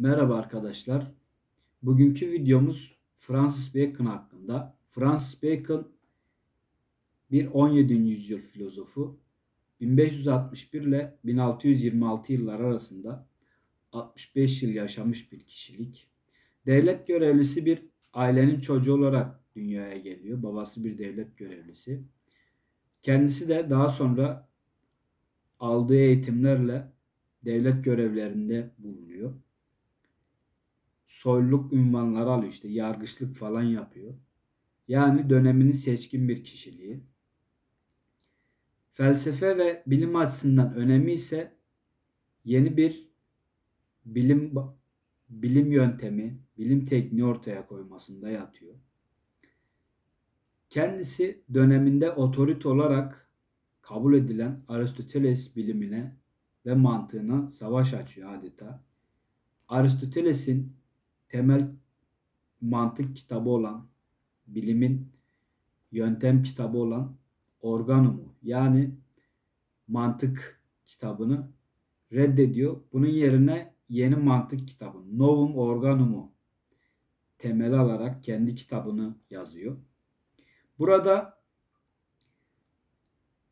Merhaba arkadaşlar. Bugünkü videomuz Francis Bacon hakkında. Francis Bacon bir 17. yüzyıl filozofu. 1561 ile 1626 yıllar arasında 65 yıl yaşamış bir kişilik. Devlet görevlisi bir ailenin çocuğu olarak dünyaya geliyor. Babası bir devlet görevlisi. Kendisi de daha sonra aldığı eğitimlerle devlet görevlerinde bulunuyor. Soyluluk ünvanları alıyor işte yargıçlık falan yapıyor. Yani döneminin seçkin bir kişiliği. Felsefe ve bilim açısından önemi ise yeni bir bilim bilim yöntemi, bilim tekniği ortaya koymasında yatıyor. Kendisi döneminde otorite olarak kabul edilen Aristoteles bilimine ve mantığına savaş açıyor adeta. Aristoteles'in temel mantık kitabı olan, bilimin yöntem kitabı olan Organumu yani mantık kitabını reddediyor. Bunun yerine yeni mantık kitabı Novum Organumu temel alarak kendi kitabını yazıyor. Burada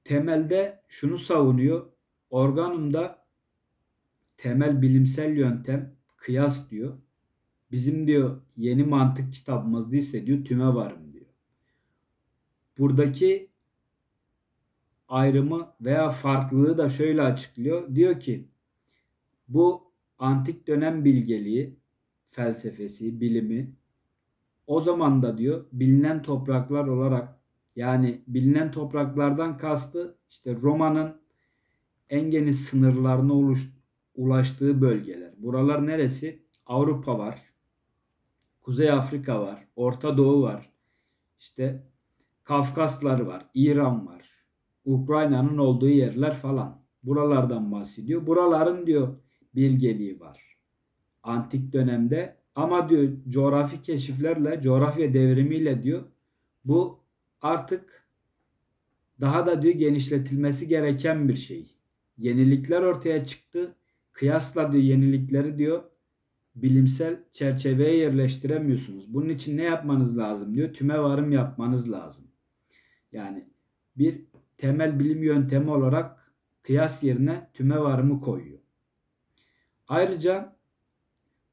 temelde şunu savunuyor. Organumda temel bilimsel yöntem kıyas diyor. Bizim diyor yeni mantık kitabımız değilse diyor tüme varım diyor. Buradaki ayrımı veya farklılığı da şöyle açıklıyor. Diyor ki bu antik dönem bilgeliği, felsefesi, bilimi o zaman da diyor bilinen topraklar olarak yani bilinen topraklardan kastı işte Roma'nın en geniş sınırlarına ulaştığı bölgeler. Buralar neresi? Avrupa var. Kuzey Afrika var. Orta Doğu var. İşte Kafkaslar var. İran var. Ukrayna'nın olduğu yerler falan. Buralardan bahsediyor. Buraların diyor bilgeliği var. Antik dönemde ama diyor coğrafi keşiflerle, coğrafya devrimiyle diyor bu artık daha da diyor genişletilmesi gereken bir şey. Yenilikler ortaya çıktı. Kıyasla diyor yenilikleri diyor bilimsel çerçeveye yerleştiremiyorsunuz. Bunun için ne yapmanız lazım diyor. Tüme varım yapmanız lazım. Yani bir temel bilim yöntemi olarak kıyas yerine tüme varımı koyuyor. Ayrıca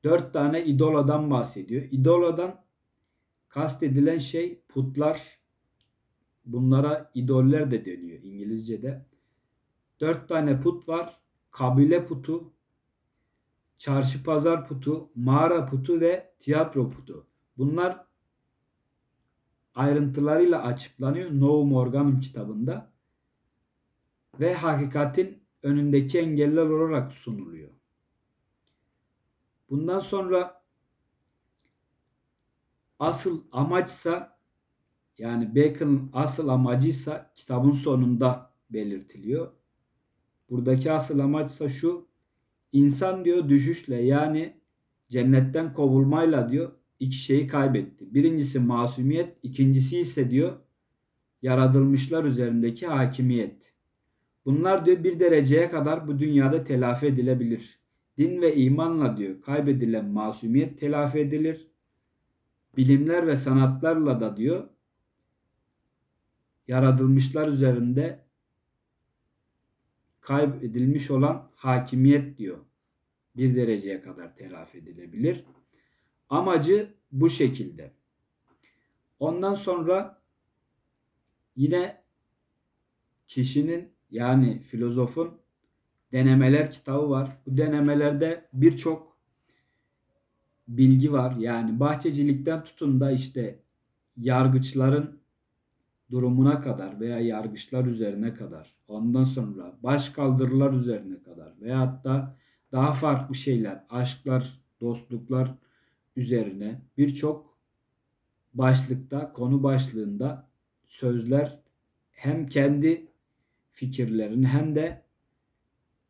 dört tane idoladan bahsediyor. İdoladan kastedilen şey putlar. Bunlara idoller de deniyor İngilizce'de. Dört tane put var. Kabile putu, çarşı pazar putu, mağara putu ve tiyatro putu. Bunlar ayrıntılarıyla açıklanıyor Novum Organum kitabında ve hakikatin önündeki engeller olarak sunuluyor. Bundan sonra asıl amaçsa yani Bacon'ın asıl amacıysa kitabın sonunda belirtiliyor. Buradaki asıl amaçsa şu İnsan diyor düşüşle yani cennetten kovulmayla diyor iki şeyi kaybetti. Birincisi masumiyet, ikincisi ise diyor yaratılmışlar üzerindeki hakimiyet. Bunlar diyor bir dereceye kadar bu dünyada telafi edilebilir. Din ve imanla diyor kaybedilen masumiyet telafi edilir. Bilimler ve sanatlarla da diyor yaratılmışlar üzerinde kaybedilmiş olan hakimiyet diyor. Bir dereceye kadar telafi edilebilir. Amacı bu şekilde. Ondan sonra yine kişinin yani filozofun denemeler kitabı var. Bu denemelerde birçok bilgi var. Yani bahçecilikten tutun da işte yargıçların durumuna kadar veya yargıçlar üzerine kadar ondan sonra baş kaldırılar üzerine kadar veya hatta daha farklı şeyler aşklar dostluklar üzerine birçok başlıkta konu başlığında sözler hem kendi fikirlerini hem de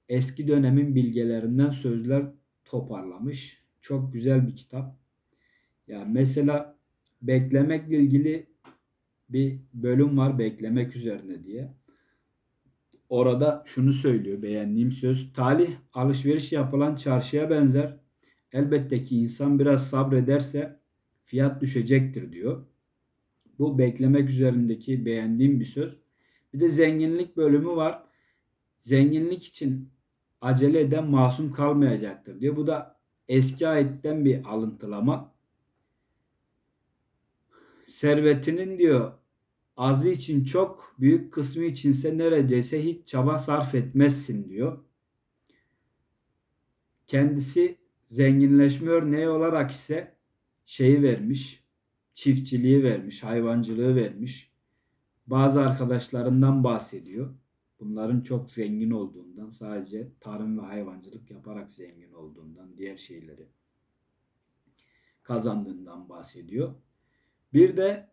eski dönemin bilgelerinden sözler toparlamış. Çok güzel bir kitap. Ya yani mesela beklemekle ilgili bir bölüm var beklemek üzerine diye. Orada şunu söylüyor beğendiğim söz. Talih alışveriş yapılan çarşıya benzer. elbette ki insan biraz sabrederse fiyat düşecektir diyor. Bu beklemek üzerindeki beğendiğim bir söz. Bir de zenginlik bölümü var. Zenginlik için acele eden masum kalmayacaktır diyor. Bu da eski ayetten bir alıntılama. Servetinin diyor azı için çok, büyük kısmı içinse neredeyse hiç çaba sarf etmezsin diyor. Kendisi zenginleşme örneği olarak ise şeyi vermiş, çiftçiliği vermiş, hayvancılığı vermiş. Bazı arkadaşlarından bahsediyor. Bunların çok zengin olduğundan, sadece tarım ve hayvancılık yaparak zengin olduğundan, diğer şeyleri kazandığından bahsediyor. Bir de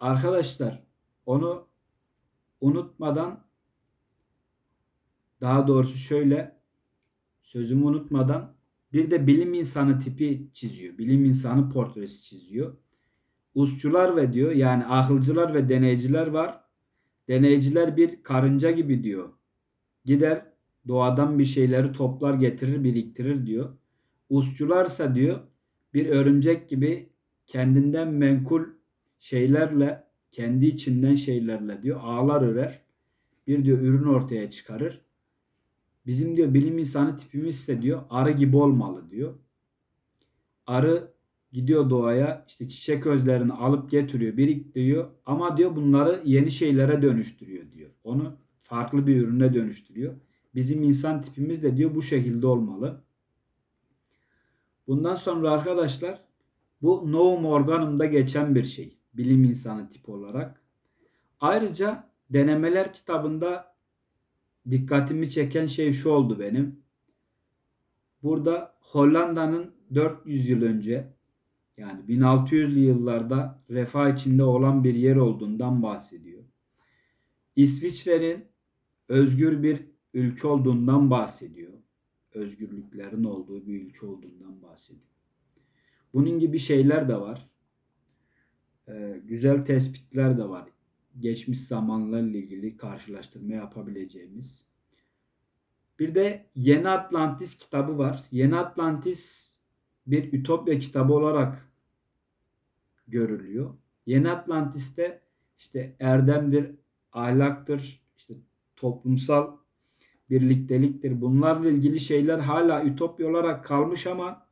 arkadaşlar onu unutmadan daha doğrusu şöyle sözümü unutmadan bir de bilim insanı tipi çiziyor. Bilim insanı portresi çiziyor. Usçular ve diyor yani akılcılar ve deneyciler var. Deneyciler bir karınca gibi diyor. Gider doğadan bir şeyleri toplar getirir biriktirir diyor. Usçularsa diyor bir örümcek gibi kendinden menkul şeylerle kendi içinden şeylerle diyor ağlar örer. Bir diyor ürün ortaya çıkarır. Bizim diyor bilim insanı tipimiz ise diyor arı gibi olmalı diyor. Arı gidiyor doğaya işte çiçek özlerini alıp getiriyor, biriktiriyor ama diyor bunları yeni şeylere dönüştürüyor diyor. Onu farklı bir ürüne dönüştürüyor. Bizim insan tipimiz de diyor bu şekilde olmalı. Bundan sonra arkadaşlar bu Novum Organum'da geçen bir şey. Bilim insanı tipi olarak. Ayrıca denemeler kitabında dikkatimi çeken şey şu oldu benim. Burada Hollanda'nın 400 yıl önce yani 1600'lü yıllarda refah içinde olan bir yer olduğundan bahsediyor. İsviçre'nin özgür bir ülke olduğundan bahsediyor. Özgürlüklerin olduğu bir ülke olduğundan bahsediyor. Bunun gibi şeyler de var. Ee, güzel tespitler de var. Geçmiş zamanlarla ilgili karşılaştırma yapabileceğimiz. Bir de Yeni Atlantis kitabı var. Yeni Atlantis bir ütopya kitabı olarak görülüyor. Yeni Atlantis'te işte erdemdir, ahlaktır, işte toplumsal birlikteliktir. Bunlarla ilgili şeyler hala ütopya olarak kalmış ama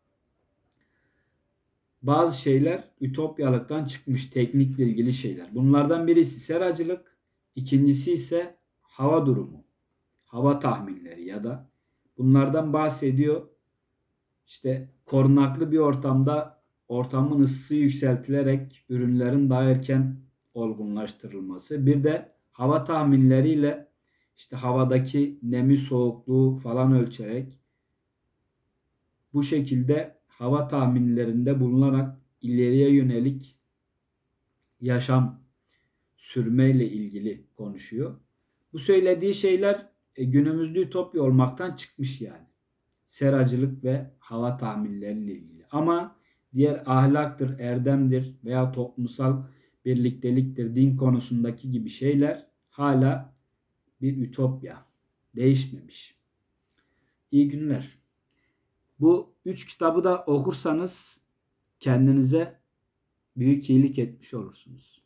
bazı şeyler ütopyalıktan çıkmış teknikle ilgili şeyler. Bunlardan birisi seracılık, ikincisi ise hava durumu, hava tahminleri ya da bunlardan bahsediyor. İşte korunaklı bir ortamda ortamın ısısı yükseltilerek ürünlerin daha erken olgunlaştırılması. Bir de hava tahminleriyle işte havadaki nemi soğukluğu falan ölçerek bu şekilde hava tahminlerinde bulunarak ileriye yönelik yaşam sürmeyle ilgili konuşuyor. Bu söylediği şeyler e, günümüzde ütopya olmaktan çıkmış yani. Seracılık ve hava tahminleriyle ilgili. Ama diğer ahlaktır, erdemdir veya toplumsal birlikteliktir, din konusundaki gibi şeyler hala bir ütopya. Değişmemiş. İyi günler. Bu üç kitabı da okursanız kendinize büyük iyilik etmiş olursunuz.